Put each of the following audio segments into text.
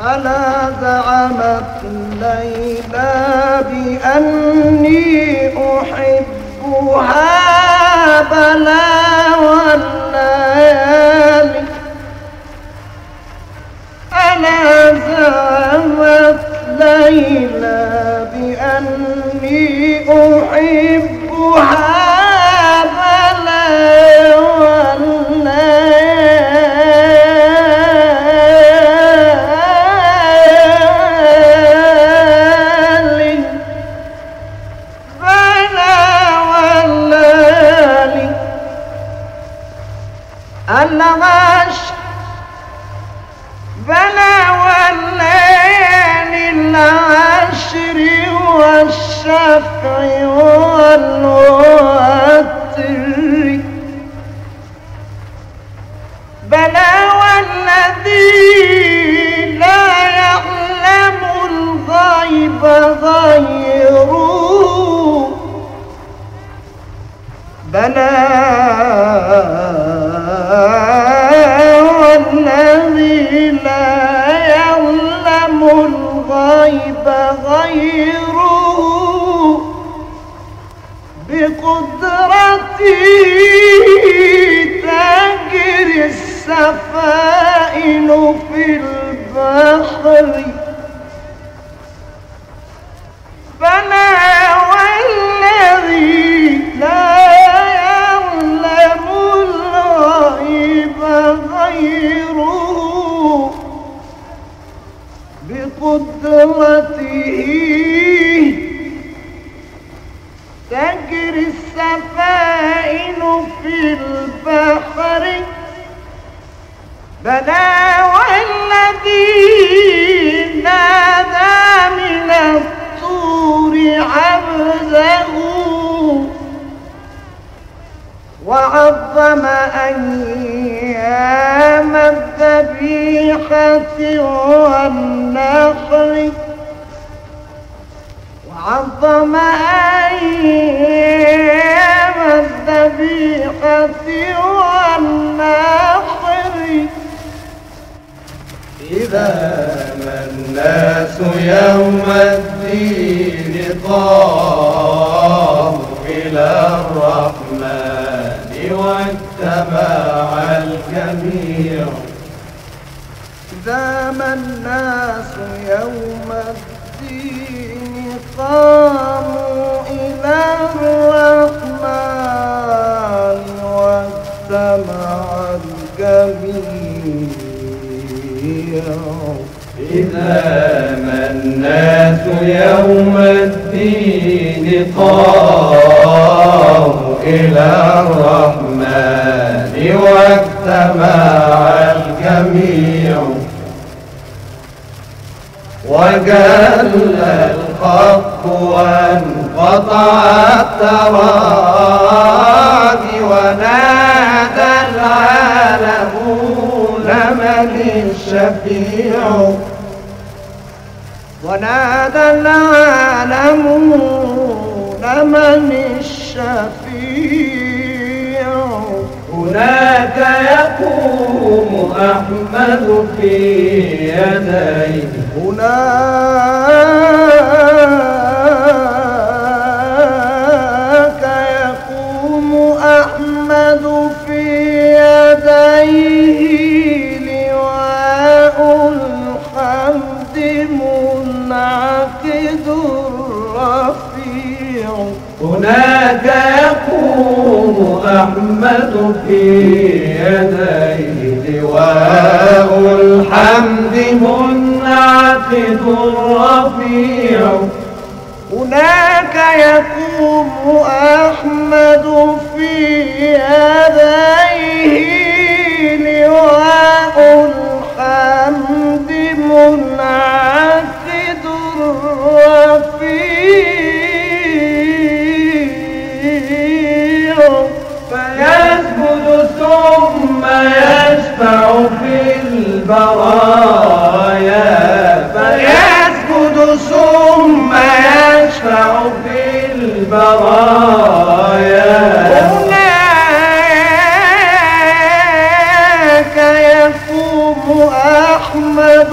ألا زعمت ليلى بأني أحبها بلا والليالي ألا زعمت الشفع والوتر بقدرتي تجري السفائن في البحر. في البحر. بلى والذي نادى من الطور عبده وعظم أيام الذبيحة والنخل. عظم أيام الذبيحة والنحر إذا ما الناس يوم الدين قاموا إلى الرحمن واتبع الجميع. إذا ما الناس يوم إلى الرحمن واجتمع الجميع إذا ما الناس يوم الدين قاموا إلى الرحمن واجتمع الجميع وجل الخط وانقطع التراضي ونادى العالمون من الشفيع. ونادى العالمون من الشفيع. هناك يقوم أحمد في يديه. هناك منعقد الرفيع. هناك يقوم أحمد في يديه لواء الحمد. منعقد رفيع هناك يقوم أحمد في يديه البرايا. هناك يقوم أحمد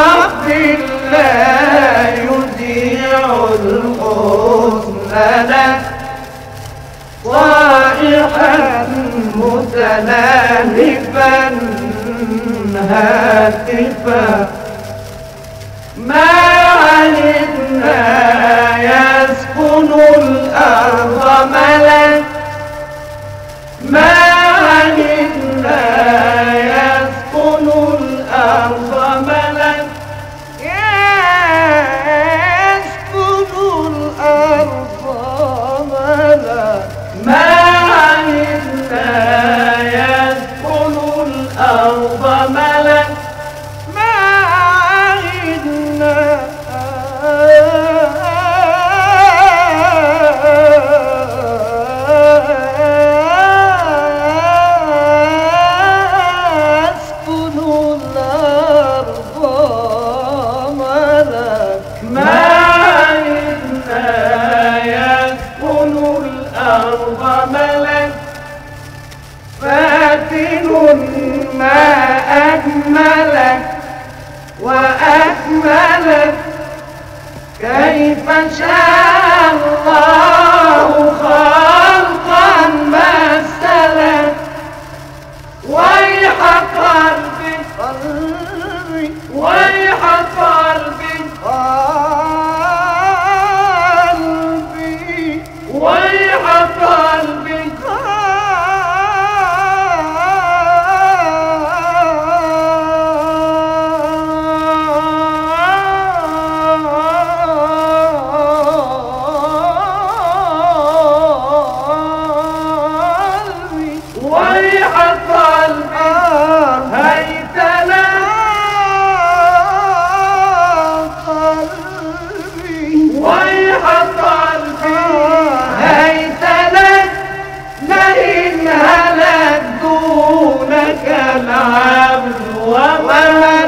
الأرض ملت فاتن ما أكملت وأكملك. كيف شاء الله خالق لك العبد وما